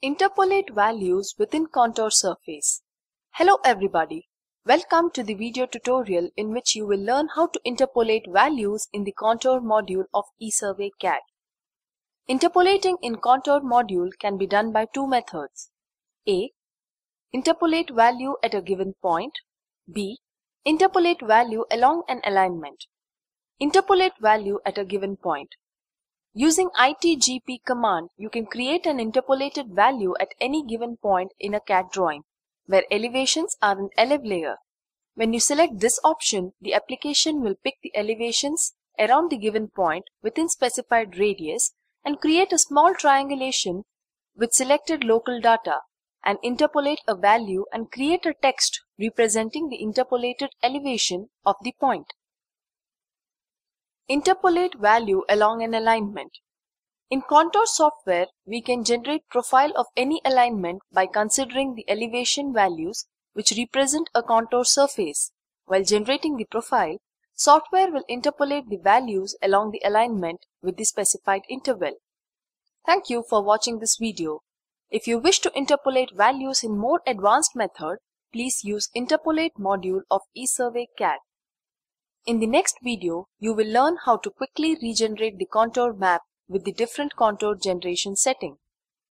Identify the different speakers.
Speaker 1: Interpolate values within contour surface. Hello everybody. Welcome to the video tutorial in which you will learn how to interpolate values in the contour module of eSurvey CADD. Interpolating in contour module can be done by two methods. A. Interpolate value at a given point. B. Interpolate value along an alignment. Interpolate value at a given point. Using ITGP command, you can create an interpolated value at any given point in a CAD drawing, where elevations are an ELEV layer. When you select this option, the application will pick the elevations around the given point within specified radius and create a small triangulation with selected local data and interpolate a value and create a text representing the interpolated elevation of the point. Interpolate value along an alignment. In Contour software, we can generate profile of any alignment by considering the elevation values which represent a contour surface. While generating the profile, software will interpolate the values along the alignment with the specified interval. Thank you for watching this video. If you wish to interpolate values in more advanced method, please use Interpolate module of eSurvey CADD. In the next video, you will learn how to quickly regenerate the contour map with the different contour generation setting.